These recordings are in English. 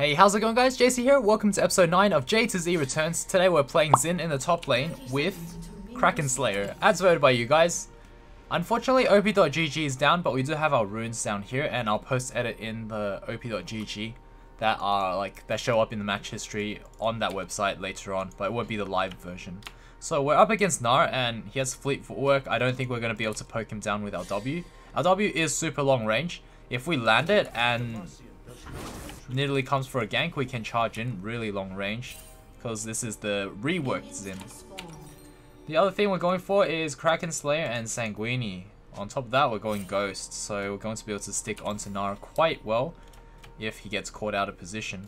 Hey, how's it going guys? Jay Sea here. Welcome to episode 9 of J to Z Returns. Today we're playing Xin in the top lane with Kraken Slayer, as voted by you guys. Unfortunately, op.gg is down, but we do have our runes down here, and I'll post edit in the op.gg that are like that show up in the match history on that website later on, but it won't be the live version. So we're up against Gnar, and he has fleet footwork. I don't think we're going to be able to poke him down with our W. Our W is super long range. If we land it and Nidalee comes for a gank, we can charge in really long range because this is the reworked Xin. The other thing we're going for is Kraken Slayer and Sanguine. On top of that, we're going Ghost, so we're going to be able to stick onto Nara quite well if he gets caught out of position.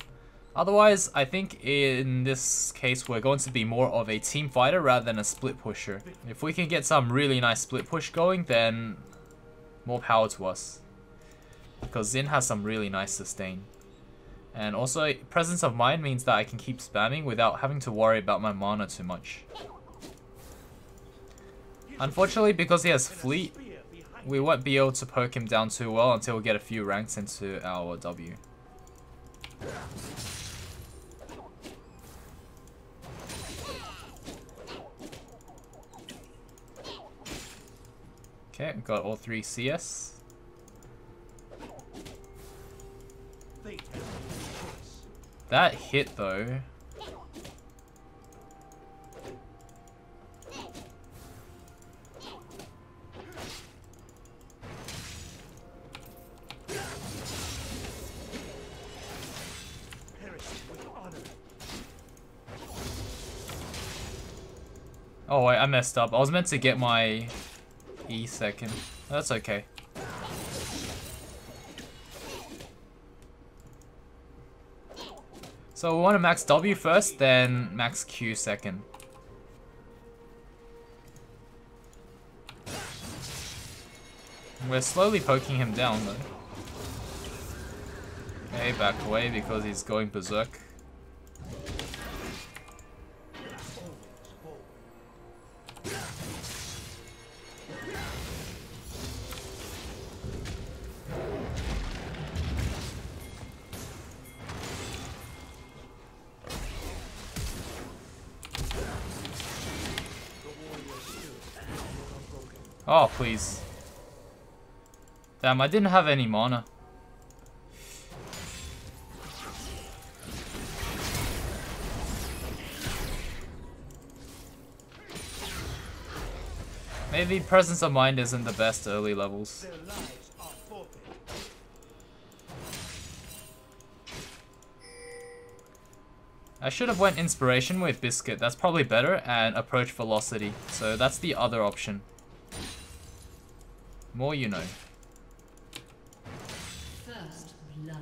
Otherwise, I think in this case, we're going to be more of a team fighter rather than a split pusher. If we can get some really nice split push going, then more power to us. Because Xin has some really nice sustain. And also, Presence of Mind means that I can keep spamming without having to worry about my mana too much. Unfortunately, because he has Fleet, we won't be able to poke him down too well until we get a few ranks into our W. Okay, got all three CS. That hit though. Oh wait, I messed up. I was meant to get my E second. That's okay. So we want to max W first, then max Q second. We're slowly poking him down though. Okay, back away because he's going berserk. Oh, please. Damn, I didn't have any mana. Maybe Presence of Mind isn't the best early levels. I should have went Inspiration with Biscuit, that's probably better, and Approach Velocity, so that's the other option. More you know. First blood.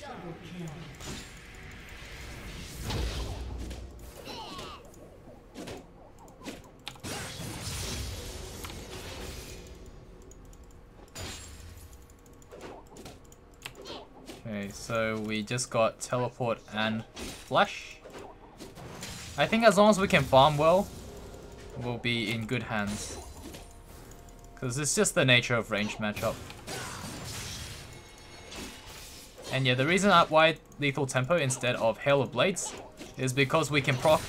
Double kill. Okay, so we just got teleport and flash. I think as long as we can farm well, we'll be in good hands. Because it's just the nature of range matchup. And yeah, the reason why lethal tempo instead of Hail of Blades is because we can proc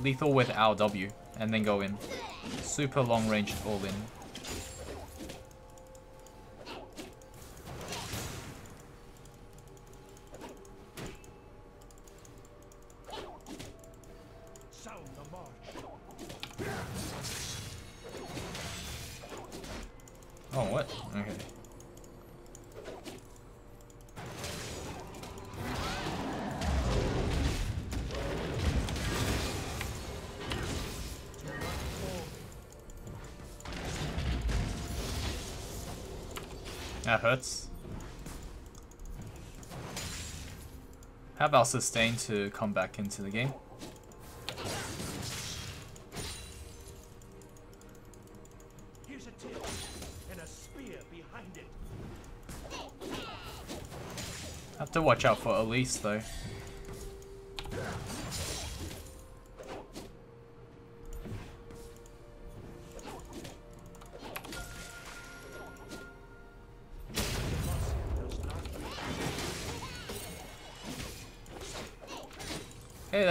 lethal with our W and then go in. Super long range all in. That hurts. Have our sustain to come back into the game. Here's a tilt and a spear behind it. Have to watch out for Elise though.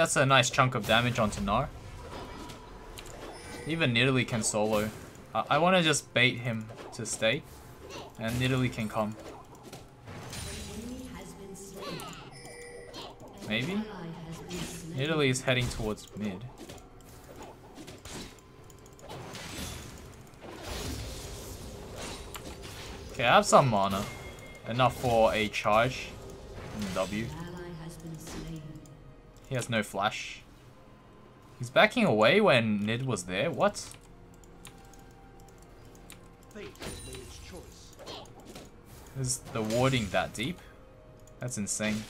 That's a nice chunk of damage onto Gnar. Even Nidalee can solo. I, I want to just bait him to stay. And Nidalee can come. Maybe? Nidalee is heading towards mid. Okay, I have some mana. Enough for a charge. W. He has no flash. He's backing away when Nid was there? What? Is the warding that deep? That's insane.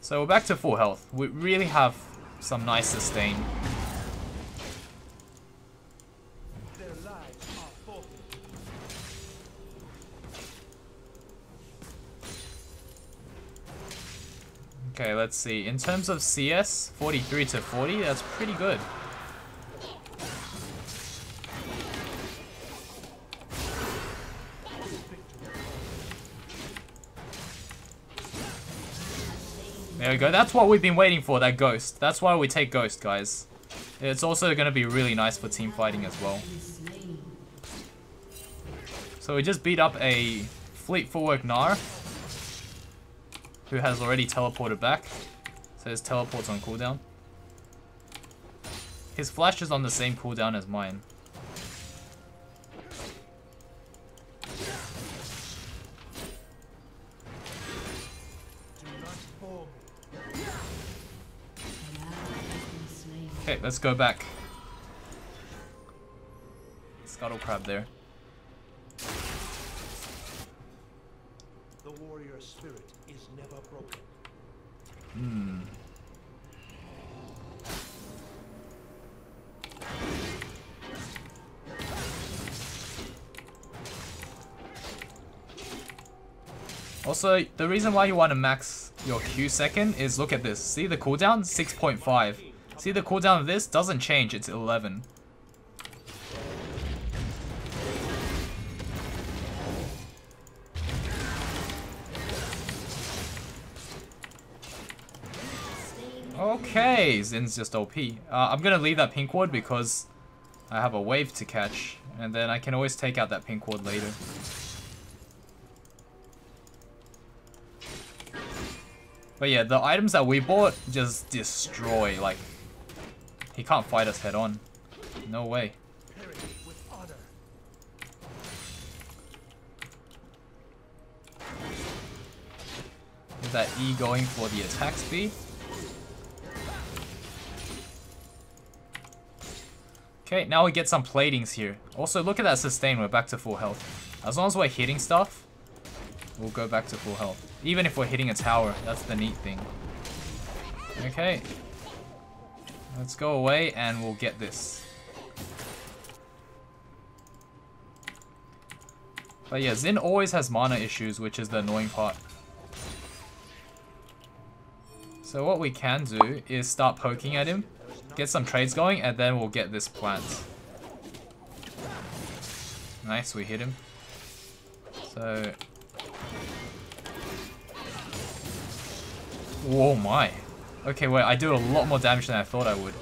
So we're back to full health. We really have some nice sustain. Okay, let's see. In terms of CS, 43 to 40, that's pretty good. There we go. That's what we've been waiting for, that Ghost. That's why we take Ghost, guys. It's also going to be really nice for team fighting as well. So we just beat up a Fleet Footwork Gnar who has already teleported back. So his teleport's on cooldown. His flash is on the same cooldown as mine. Okay, let's go back. Scuttle crab there. Also, the reason why you want to max your Q second is look at this. See the cooldown? 6.5. See the cooldown of this doesn't change, it's 11. Okay, Xin's just OP. Uh, I'm gonna leave that pink ward because I have a wave to catch, and then I can always take out that pink ward later. But yeah, the items that we bought just destroy, like, he can't fight us head on. No way. Is that E going for the attack speed? Okay, now we get some platings here. Also, look at that sustain. We're back to full health. As long as we're hitting stuff, we'll go back to full health. Even if we're hitting a tower, that's the neat thing. Okay. Let's go away and we'll get this. But yeah, Xin always has mana issues, which is the annoying part. So what we can do is start poking at him Get some trades going, and then we'll get this plant. Nice, we hit him. So... Whoa, my. Okay, wait, I do a lot more damage than I thought I would.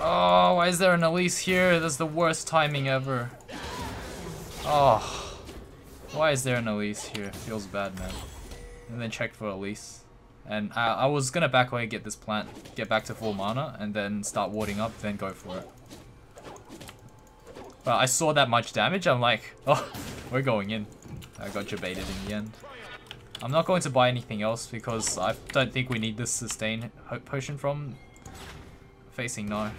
Oh, why is there an Elise here? That's the worst timing ever. Oh. Why is there an Elise here? Feels bad, man. And then check for Elise. And I, I was gonna back away, get this plant, get back to full mana, and then start warding up, then go for it. But I saw that much damage, I'm like, oh, we're going in. I got debated in the end. I'm not going to buy anything else because I don't think we need this sustain potion from facing no.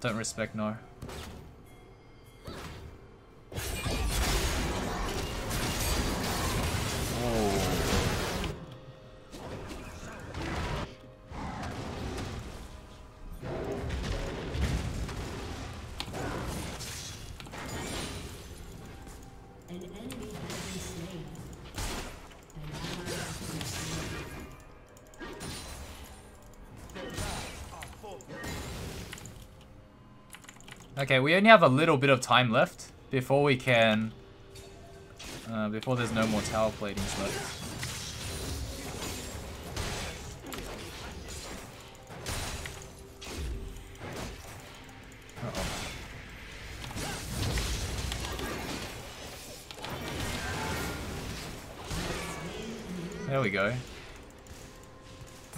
Don't respect no. Okay, we only have a little bit of time left before we can... Uh, before there's no more tower platings left. There we go.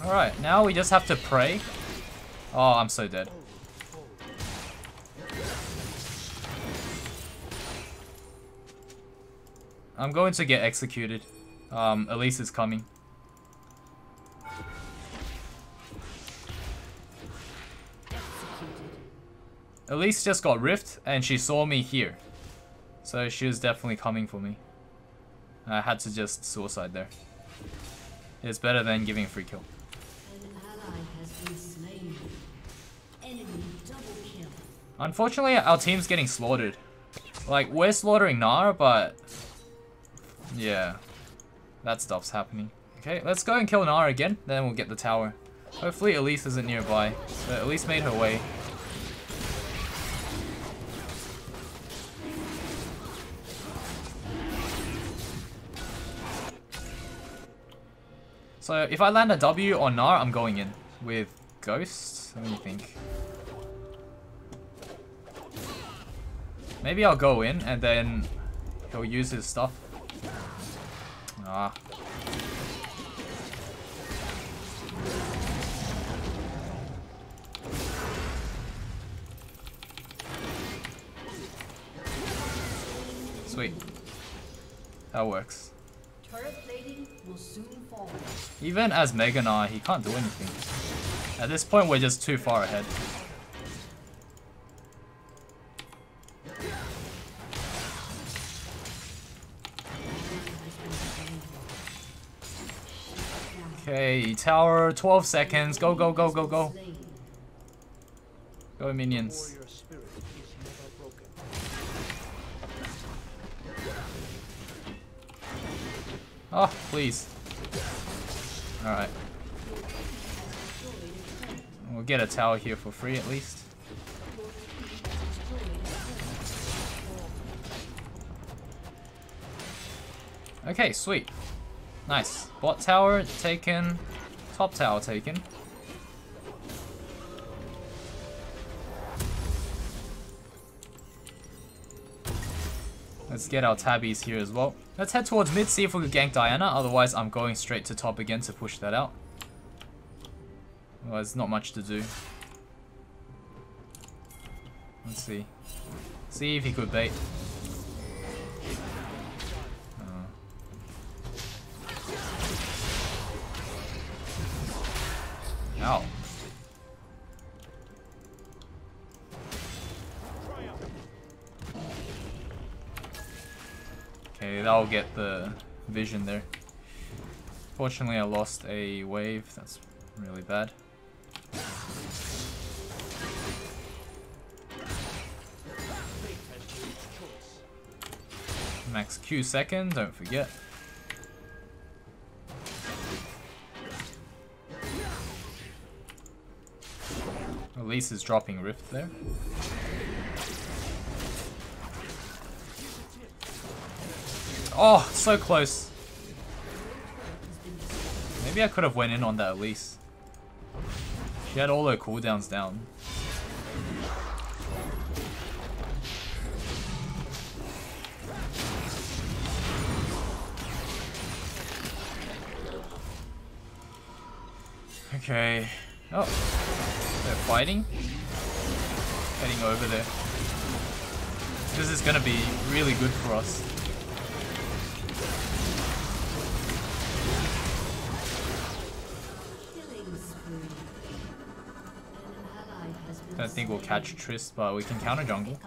Alright, now we just have to pray. Oh, I'm so dead. I'm going to get executed. Um, Elise is coming. Elise just got rift and she saw me here. So she was definitely coming for me. I had to just suicide there. It's better than giving a free kill. Unfortunately, our team's getting slaughtered. Like, we're slaughtering Nara, but... Yeah. That stuff's happening. Okay, let's go and kill Nara again, then we'll get the tower. Hopefully Elise isn't nearby. But Elise made her way. So if I land a W on Nara, I'm going in with Ghost. Let me think. Maybe I'll go in and then he'll use his stuff. Ah. Sweet. That works. Even as Mega Gnar, he can't do anything. At this point, we're just too far ahead. Okay, tower, 12 seconds. Go, go, go, go, go. Go, minions. Oh, please. Alright. We'll get a tower here for free at least. Okay, sweet. Nice. Bot tower taken. Top tower taken. Let's get our tabbies here as well. Let's head towards mid, see if we can gank Diana. Otherwise, I'm going straight to top again to push that out. Well, there's not much to do. Let's see. See if he could bait. That'll get the vision there. Fortunately, I lost a wave. That's really bad. Max Q second, don't forget. Elise is dropping Rift there. Oh, so close. Maybe I could have went in on that at least. She had all her cooldowns down. Okay. Oh. They're fighting? Heading over there. This is gonna be really good for us. Think we'll catch Triss, but we can counter jungle.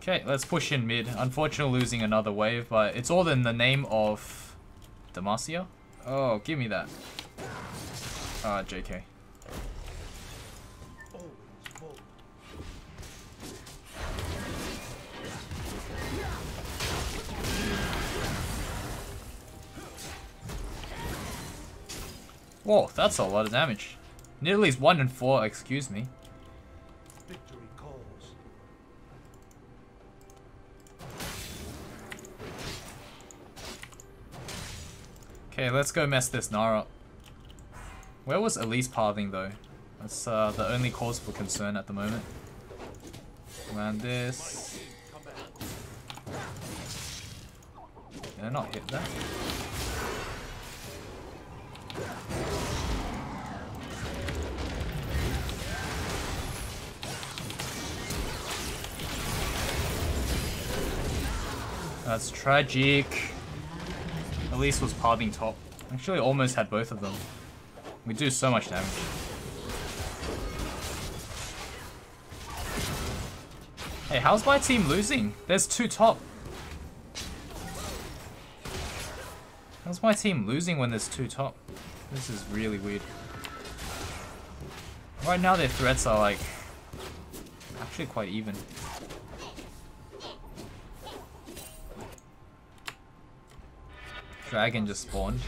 Okay, let's push in mid. Unfortunately losing another wave, but it's all in the name of Demacia. Oh, give me that. Ah, uh, JK. Whoa, that's a lot of damage. Nidalee's 1 and 4, excuse me. Victory calls. Okay, let's go mess this Nara up. Where was Elise pathing though? That's uh, the only cause for concern at the moment. Land this. Did I not hit that? That's tragic. Elise was pathing top. Actually almost had both of them. We do so much damage. Hey, how's my team losing? There's two top. How's my team losing when there's two top? This is really weird. Right now their threats are like actually quite even. Dragon just spawned.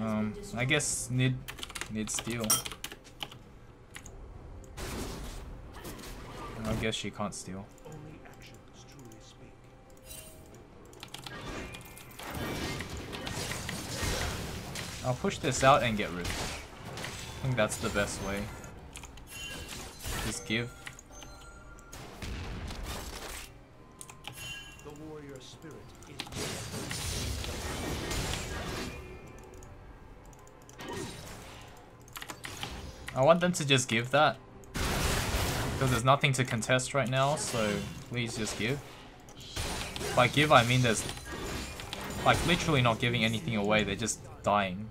Um, I guess need need steal. I guess she can't steal. I'll push this out and get ripped. I think that's the best way. Just give. Warrior spirit is I want them to just give that. Because there's nothing to contest right now, so please just give. By give, I mean there's like literally not giving anything away, they're just dying.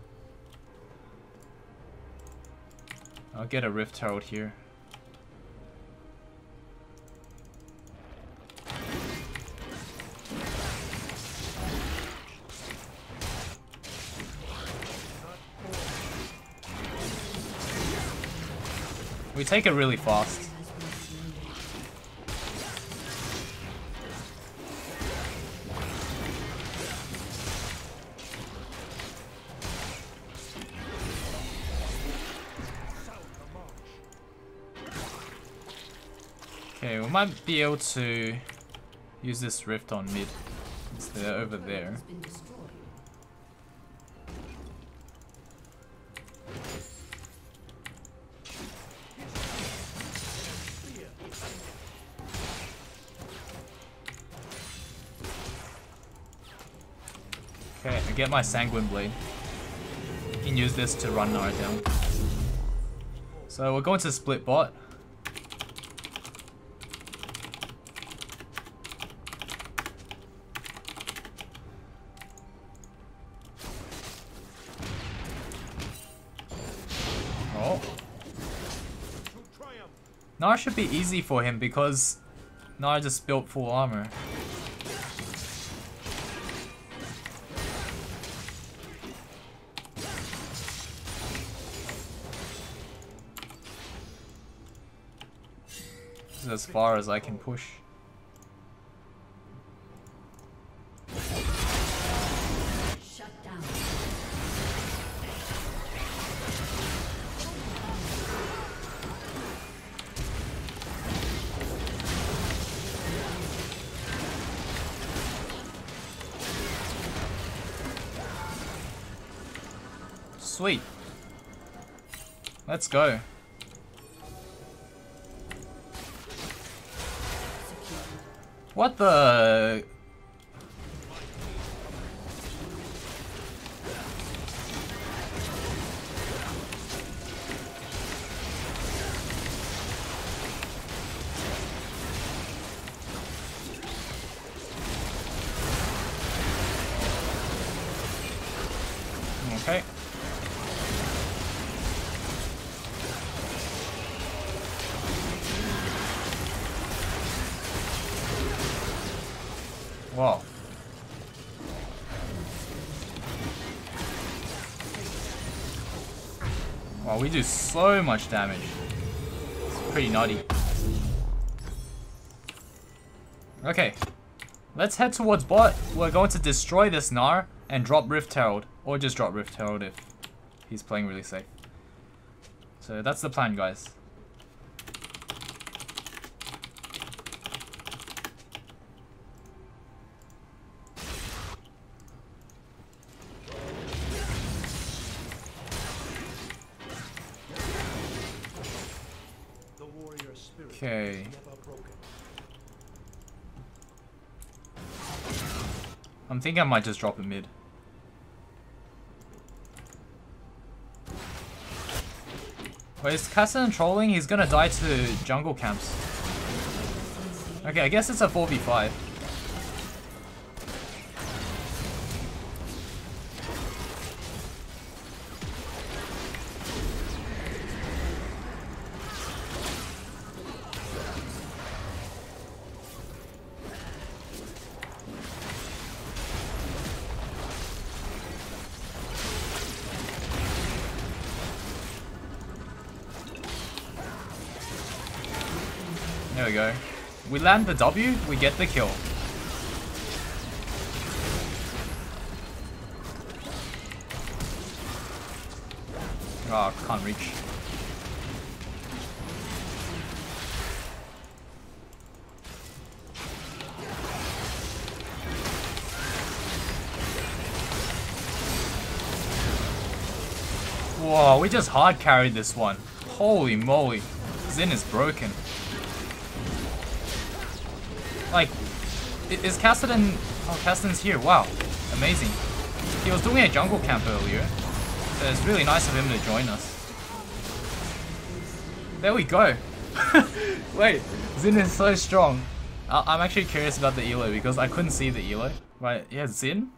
I'll get a Rift Herald here. Take it really fast. Okay, we might be able to use this rift on mid. It's there over there. Get my Sanguine Blade. You can use this to run Nara down. So we're going to split bot. Oh. Nara should be easy for him because Nara just built full armor. Far as I can push. Sweet. Let's go. What the? Wow. Wow, we do so much damage. It's pretty nutty. Okay. Let's head towards bot. We're going to destroy this Gnar. and drop Rift Herald, or just drop Rift Herald if he's playing really safe. So that's the plan, guys. Okay. I'm thinking I might just drop a mid. Wait, is Kassan trolling? He's gonna die to jungle camps. Okay, I guess it's a 4v5. There we go. We land the W, we get the kill. Oh, can't reach. Whoa, we just hard carried this one. Holy moly. Xin is broken. Like, is Kassadin... Oh, Kassadin's here. Wow. Amazing. He was doing a jungle camp earlier. So it's really nice of him to join us. There we go. Wait, Xin is so strong. I I'm actually curious about the elo because I couldn't see the elo. Right, yeah, Xin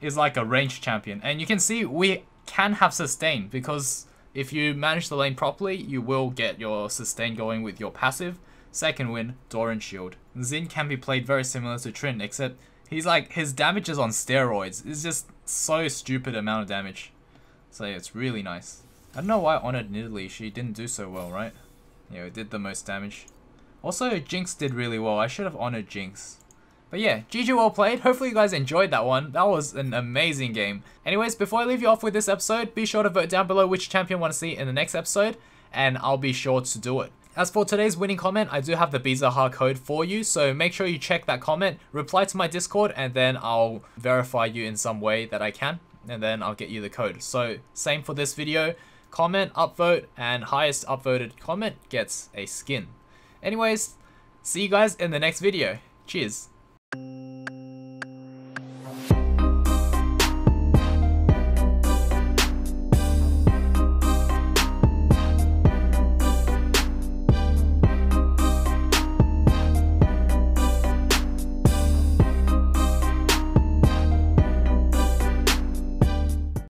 is like a ranged champion. And you can see we can have sustain because if you manage the lane properly, you will get your sustain going with your passive. Second Wind, Doran Shield. Xin can be played very similar to Trin, except he's like, his damage is on steroids. It's just so stupid amount of damage. So yeah, it's really nice. I don't know why Honored Nidalee, she didn't do so well, right? Yeah, it did the most damage. Also, Jinx did really well. I should have honored Jinx. But yeah, GG well played. Hopefully you guys enjoyed that one. That was an amazing game. Anyways, before I leave you off with this episode, be sure to vote down below which champion you want to see in the next episode, and I'll be sure to do it. As for today's winning comment, I do have the Bizarre code for you, so make sure you check that comment, reply to my Discord, and then I'll verify you in some way that I can, and then I'll get you the code. So same for this video, comment, upvote, and highest upvoted comment gets a skin. Anyways, see you guys in the next video. Cheers.